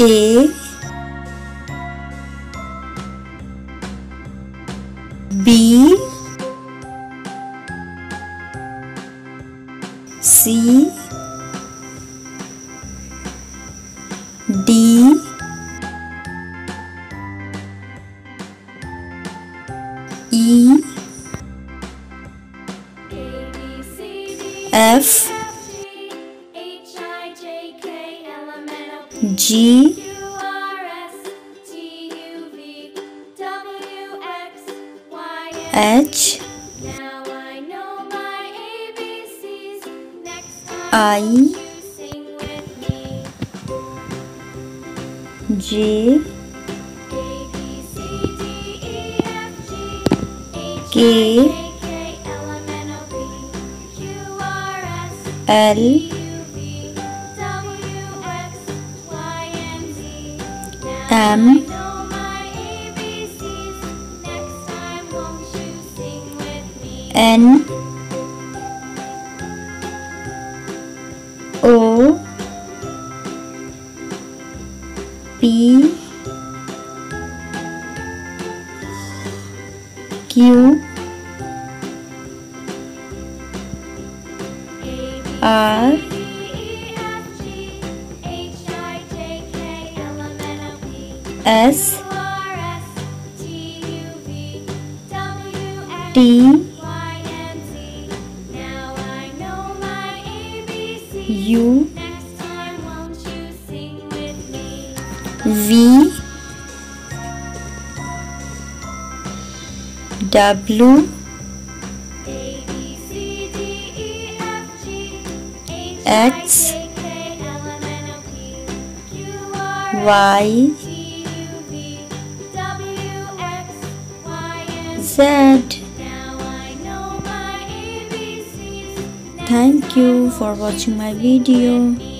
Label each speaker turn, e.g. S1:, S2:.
S1: A. B. C. D. E. F G. H.
S2: I. Know my ABCs. Me?
S1: N. O. P. Q. R S T U V W X Y Z Thank you for watching my video.